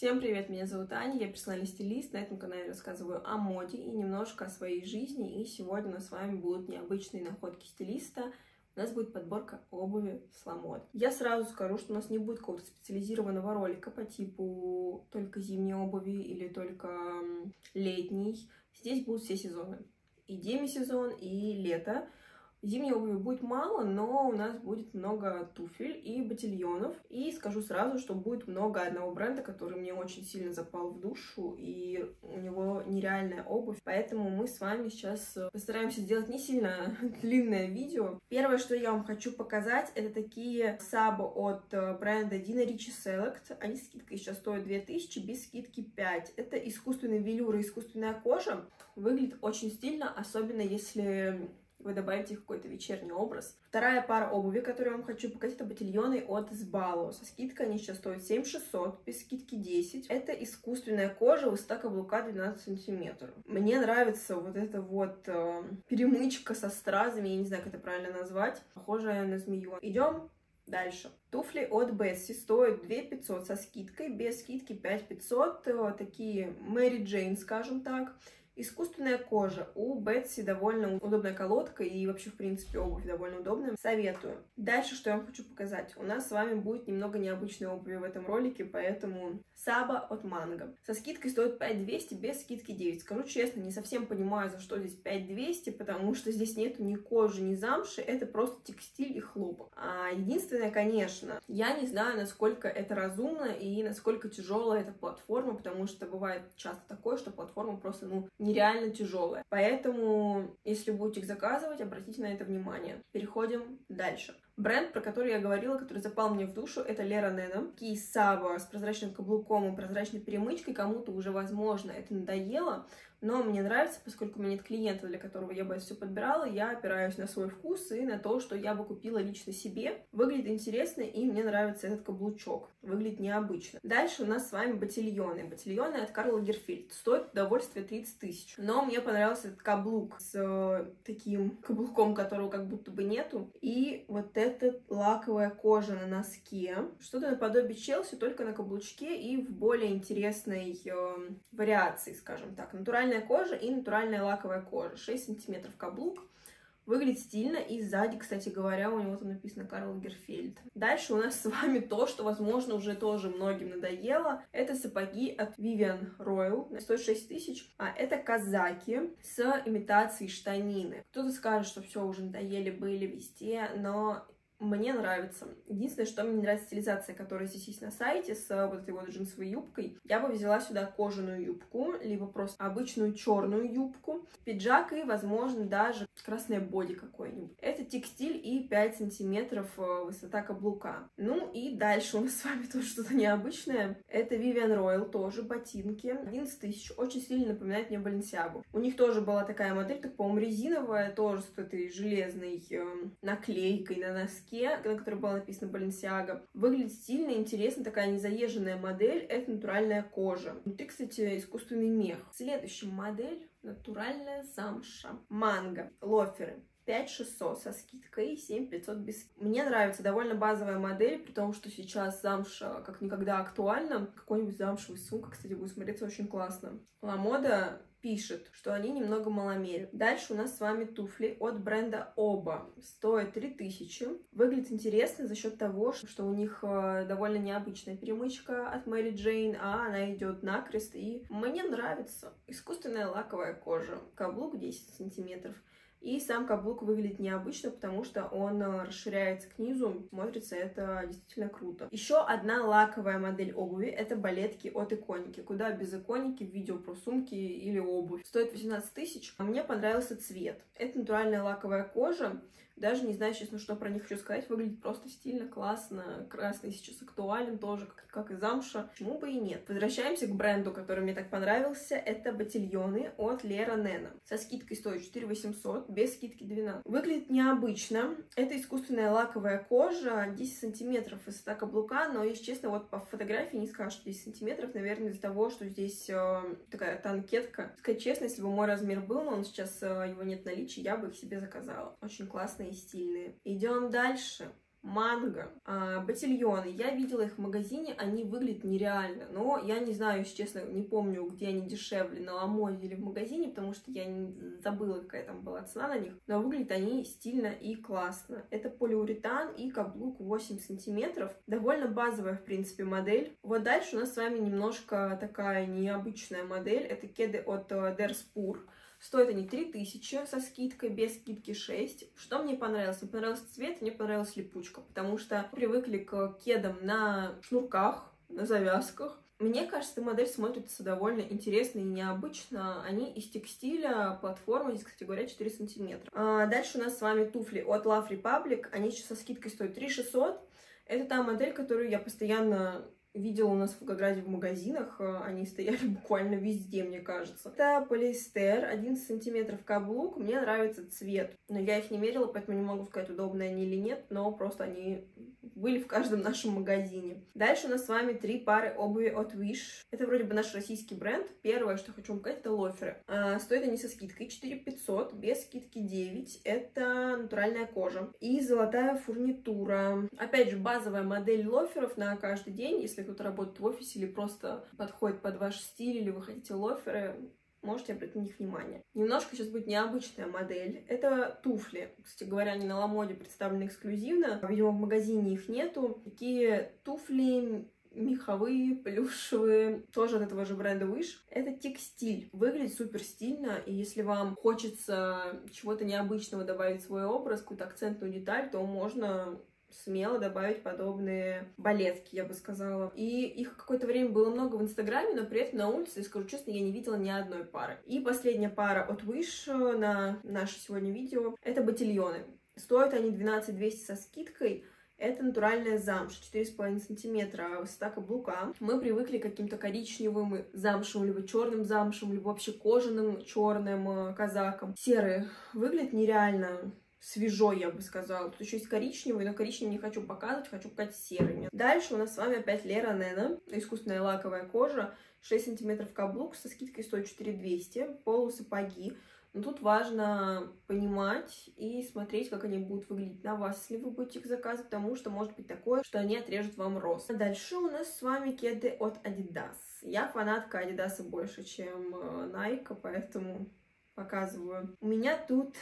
Всем привет, меня зовут Аня, я персональный стилист. На этом канале рассказываю о моде и немножко о своей жизни. И сегодня у нас с вами будут необычные находки стилиста. У нас будет подборка обуви с Ламод. Я сразу скажу, что у нас не будет какого-то специализированного ролика по типу только зимней обуви или только летней. Здесь будут все сезоны. И демисезон, и лето. Зимней обуви будет мало, но у нас будет много туфель и ботильонов. И скажу сразу, что будет много одного бренда, который мне очень сильно запал в душу, и у него нереальная обувь. Поэтому мы с вами сейчас э, постараемся сделать не сильно длинное видео. Первое, что я вам хочу показать, это такие сабы от э, бренда Dina Ricci Select. Они с скидкой сейчас стоят 2000, без скидки 5. Это искусственный велюр и искусственная кожа. Выглядит очень стильно, особенно если вы добавите какой-то вечерний образ. Вторая пара обуви, которую я вам хочу показать, это ботильоны от Sbalo. Со скидкой они сейчас стоят 7600, без скидки 10. Это искусственная кожа, высота каблука 12 сантиметров. Мне нравится вот эта вот э, перемычка со стразами, я не знаю, как это правильно назвать, похожая на змею. Идем Дальше. Туфли от Бесси стоят 2 500 со скидкой, без скидки 5 500. Э, такие Мэри Джейн, скажем так. Искусственная кожа. У Бетси довольно удобная колодка и вообще, в принципе, обувь довольно удобная. Советую. Дальше, что я вам хочу показать. У нас с вами будет немного необычной обуви в этом ролике, поэтому Саба от Манго. Со скидкой стоит 5200, без скидки 9. Скажу честно, не совсем понимаю, за что здесь 5200, потому что здесь нету ни кожи, ни замши, это просто текстиль и хлопок. А единственное, конечно, я не знаю, насколько это разумно и насколько тяжелая эта платформа, потому что бывает часто такое, что платформа просто, ну, нереально тяжелая. Поэтому, если будете их заказывать, обратите на это внимание. Переходим дальше. Бренд, про который я говорила, который запал мне в душу, это Лера Нена. Кисава с прозрачным каблуком и прозрачной перемычкой. Кому-то уже, возможно, это надоело, но мне нравится, поскольку у меня нет клиента, для которого я бы это все подбирала, я опираюсь на свой вкус и на то, что я бы купила лично себе. Выглядит интересно, и мне нравится этот каблучок. Выглядит необычно. Дальше у нас с вами ботильоны. Ботильоны от Карла Герфильд. Стоит удовольствие 30 тысяч. Но мне понравился этот каблук с э, таким каблуком, которого как будто бы нету. И вот эта лаковая кожа на носке. Что-то наподобие Челси, только на каблучке и в более интересной э, вариации, скажем так. Натуральная кожа и натуральная лаковая кожа. 6 сантиметров каблук. Выглядит стильно, и сзади, кстати говоря, у него там написано Карл Герфельд. Дальше у нас с вами то, что, возможно, уже тоже многим надоело. Это сапоги от Vivian Royal, стоит 6 тысяч. А это казаки с имитацией штанины. Кто-то скажет, что все уже надоели были везде, но мне нравится. Единственное, что мне не нравится стилизация, которая здесь есть на сайте с вот этой вот джинсовой юбкой. Я бы взяла сюда кожаную юбку, либо просто обычную черную юбку, пиджак и, возможно, даже красное боди какой-нибудь. Это текстиль и 5 сантиметров э, высота каблука. Ну и дальше у нас с вами тоже что-то необычное. Это Vivian Royal, тоже ботинки. 11 тысяч. Очень сильно напоминает мне Balenciaga. У них тоже была такая модель, так, по-моему, резиновая, тоже с этой железной э, наклейкой на носке носке, на котором было написано Balenciaga. Выглядит стильно, интересно, такая незаезженная модель. Это натуральная кожа. Внутри, кстати, искусственный мех. Следующая модель натуральная замша. Манго. Лоферы. 5600 со скидкой, 7500 без... Мне нравится довольно базовая модель, при том, что сейчас замша как никогда актуальна. Какой-нибудь замшевый сумка, кстати, будет смотреться очень классно. Ламода пишет, что они немного маломерят. Дальше у нас с вами туфли от бренда Оба. Стоят 3000. Выглядит интересно за счет того, что у них э, довольно необычная перемычка от Мэри Джейн, а она идет накрест, и мне нравится. Искусственная лаковая кожа. Каблук 10 сантиметров. И сам каблук выглядит необычно, потому что он э, расширяется к низу. Смотрится это действительно круто. Еще одна лаковая модель обуви. Это балетки от Иконики. Куда без Иконики видео про сумки или обувь. Стоит 18 тысяч. А мне понравился цвет. Это натуральная лаковая кожа. Даже не знаю, честно, что про них хочу сказать. Выглядит просто стильно, классно. Красный сейчас актуален тоже, как, как и замша. Почему бы и нет? Возвращаемся к бренду, который мне так понравился. Это ботильоны от Лера Нена. Со скидкой стоит 4 800, без скидки 12. Выглядит необычно. Это искусственная лаковая кожа, 10 сантиметров высота каблука, но, если честно, вот по фотографии не скажешь, что 10 сантиметров, наверное, из-за того, что здесь э, такая танкетка. Сказать честно, если бы мой размер был, но он сейчас э, его нет в наличии, я бы их себе заказала. Очень классные и стильные. Идем дальше. манго, а, ботильоны. Я видела их в магазине, они выглядят нереально, но я не знаю, если честно, не помню, где они дешевле, на Ламоде или в магазине, потому что я не забыла, какая там была цена на них, но выглядят они стильно и классно. Это полиуретан и каблук 8 сантиметров, довольно базовая, в принципе, модель. Вот дальше у нас с вами немножко такая необычная модель, это кеды от э, Derspur. Стоят они 3000 со скидкой, без скидки 6. Что мне понравилось? Мне понравился цвет, мне понравилась липучка, потому что привыкли к кедам на шнурках, на завязках. Мне кажется, модель смотрится довольно интересно и необычно. Они из текстиля, платформа, здесь, кстати говоря, 4 сантиметра. А дальше у нас с вами туфли от Love Republic. Они сейчас со скидкой стоят 3600. Это та модель, которую я постоянно видела у нас в Волгограде в магазинах, э, они стояли буквально везде, мне кажется. Это полиэстер, 11 сантиметров каблук, мне нравится цвет, но я их не мерила, поэтому не могу сказать, удобные они или нет, но просто они были в каждом нашем магазине. Дальше у нас с вами три пары обуви от Wish. Это вроде бы наш российский бренд. Первое, что хочу вам сказать, это лоферы. А, стоят они со скидкой 4500, без скидки 9. Это натуральная кожа. И золотая фурнитура. Опять же, базовая модель лоферов на каждый день. Если кто-то работает в офисе или просто подходит под ваш стиль, или вы хотите лоферы, можете обратить на них внимание. Немножко сейчас будет необычная модель. Это туфли. Кстати говоря, они на Ламоде представлены эксклюзивно. Видимо, в магазине их нету. Такие туфли меховые, плюшевые, тоже от этого же бренда Wish. Это текстиль. Выглядит супер стильно, и если вам хочется чего-то необычного добавить в свой образ, какую-то акцентную деталь, то можно смело добавить подобные балетки, я бы сказала. И их какое-то время было много в Инстаграме, но при этом на улице, скажу честно, я не видела ни одной пары. И последняя пара от Wish на наше сегодня видео — это ботильоны. Стоят они 12 200 со скидкой, это натуральная замша, 4,5 сантиметра, высота каблука. Мы привыкли к каким-то коричневым замшевым, либо черным замшевым, либо вообще кожаным черным э, казакам. Серые. Выглядят нереально свежо, я бы сказала. Тут еще есть коричневый, но коричневый не хочу показывать, хочу показать серый. Дальше у нас с вами опять Лера Нена, искусственная лаковая кожа, 6 сантиметров каблук, со скидкой стоит 4200, полусапоги. Но тут важно понимать и смотреть, как они будут выглядеть на вас, если вы будете их заказывать, потому что может быть такое, что они отрежут вам рост. Дальше у нас с вами кеды от Adidas. Я фанатка Adidas больше, чем э, Nike, поэтому показываю. У меня тут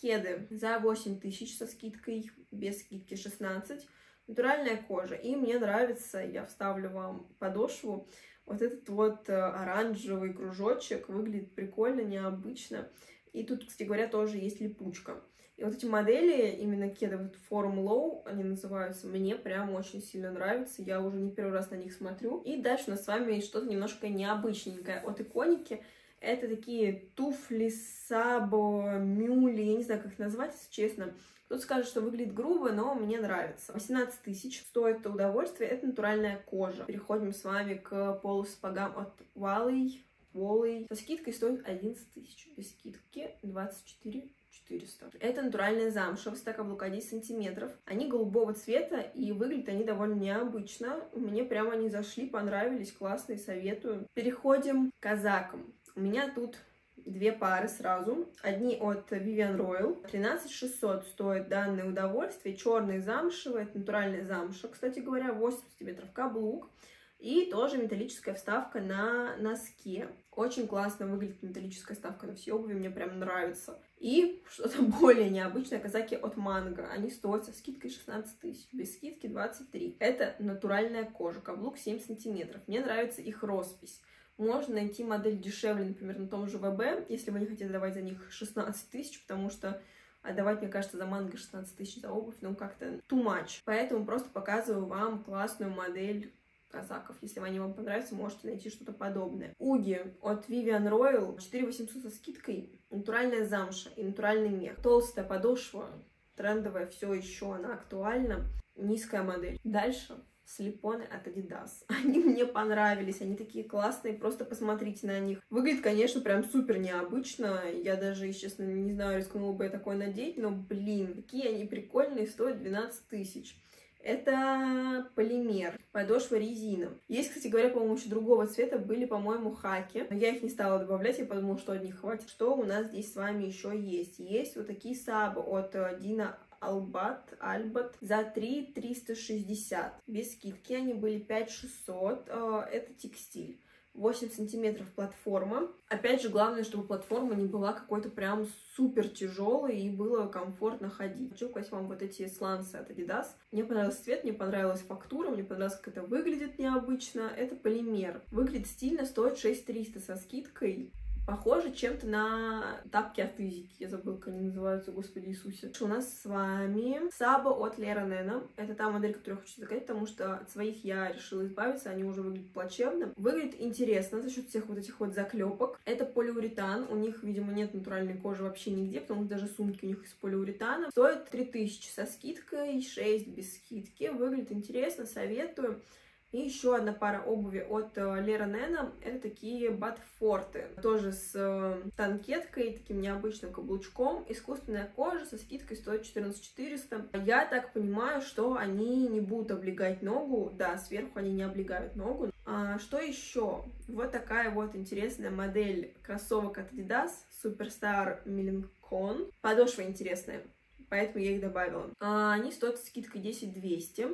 Кеды за 8 тысяч со скидкой, без скидки 16. Натуральная кожа. И мне нравится, я вставлю вам подошву, вот этот вот э, оранжевый кружочек. Выглядит прикольно, необычно. И тут, кстати говоря, тоже есть липучка. И вот эти модели, именно кеды, вот Forum Low, они называются, мне прям очень сильно нравятся. Я уже не первый раз на них смотрю. И дальше у нас с вами что-то немножко необычненькое от иконики. Это такие туфли, сабо, мюли, я не знаю, как их назвать, если честно. Тут скажут, что выглядит грубо, но мне нравится. 18 тысяч стоит это удовольствие, это натуральная кожа. Переходим с вами к полусапогам от Wally. Wally. Со скидкой стоит 11 тысяч, без скидки 24 400. Это натуральная замша, высота каблука 10 сантиметров. Они голубого цвета и выглядят они довольно необычно. Мне прямо они зашли, понравились, классные, советую. Переходим к казакам. У меня тут две пары сразу. Одни от Vivian Royal. 13 600 стоит данное удовольствие. Черный замшевый, это натуральная замша, кстати говоря, 8 сантиметров каблук. И тоже металлическая вставка на носке. Очень классно выглядит металлическая вставка на все обуви, мне прям нравится. И что-то более необычное, казаки от Манго. Они стоят со скидкой 16 тысяч, без скидки 23. Это натуральная кожа, каблук 7 сантиметров. Мне нравится их роспись. Можно найти модель дешевле, например, на том же ВБ, если вы не хотите давать за них 16 тысяч, потому что отдавать, мне кажется, за манго 16 тысяч за обувь, ну как-то too much. Поэтому просто показываю вам классную модель казаков. Если они вам понравятся, можете найти что-то подобное. Уги от Vivian Royal 4800 со скидкой. Натуральная замша и натуральный мех. Толстая подошва, трендовая, все еще она актуальна. Низкая модель. Дальше слепоны от Adidas. Они мне понравились, они такие классные, просто посмотрите на них. Выглядит, конечно, прям супер необычно. Я даже, честно, не знаю, рискнула бы я такое надеть, но, блин, какие они прикольные, стоят 12 тысяч. Это полимер, подошва резина. Есть, кстати говоря, по-моему, еще другого цвета, были, по-моему, хаки. Но я их не стала добавлять, я подумала, что одних хватит. Что у нас здесь с вами еще есть? Есть вот такие сабы от Dina Албат, Альбат за 3 360. Без скидки они были 5 600. Э, это текстиль. 8 сантиметров платформа. Опять же, главное, чтобы платформа не была какой-то прям супер тяжелой и было комфортно ходить. Хочу класть вам вот эти сланцы от Adidas. Мне понравился цвет, мне понравилась фактура, мне понравилось, как это выглядит необычно. Это полимер. Выглядит стильно, стоит 6300 со скидкой похоже чем-то на тапки от физики. Я забыла, как они называются, господи Иисусе. У нас с вами Саба от Лера Нена. Это та модель, которую я хочу заказать, потому что от своих я решила избавиться, они уже выглядят плачевно. Выглядит интересно за счет всех вот этих вот заклепок. Это полиуретан, у них, видимо, нет натуральной кожи вообще нигде, потому что даже сумки у них из полиуретана. Стоит 3000 со скидкой, 6 без скидки. Выглядит интересно, советую. И еще одна пара обуви от Лера Нена. Это такие батфорты. Тоже с э, танкеткой, таким необычным каблучком. Искусственная кожа со скидкой стоит 14 400. Я так понимаю, что они не будут облегать ногу. Да, сверху они не облегают ногу. А, что еще? Вот такая вот интересная модель кроссовок от Adidas. Superstar Millencon. Подошва интересная, поэтому я их добавила. А, они стоят скидкой 10 200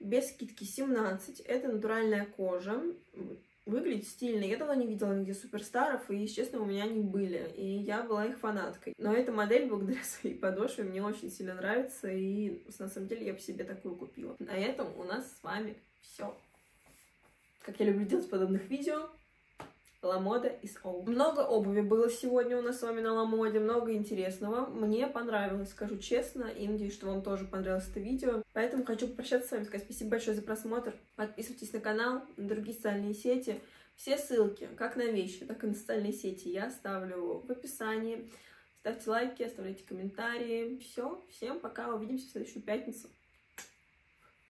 без скидки 17. Это натуральная кожа. Выглядит стильно. Я давно не видела нигде суперстаров, и, честно, у меня они были. И я была их фанаткой. Но эта модель, благодаря своей подошве, мне очень сильно нравится. И, на самом деле, я бы себе такую купила. На этом у нас с вами все. Как я люблю делать подобных видео, Ламода из Оу. Много обуви было сегодня у нас с вами на Ламоде, много интересного. Мне понравилось, скажу честно, и надеюсь, что вам тоже понравилось это видео. Поэтому хочу попрощаться с вами, сказать спасибо большое за просмотр. Подписывайтесь на канал, на другие социальные сети. Все ссылки, как на вещи, так и на социальные сети, я оставлю в описании. Ставьте лайки, оставляйте комментарии. Все, всем пока, увидимся в следующую пятницу.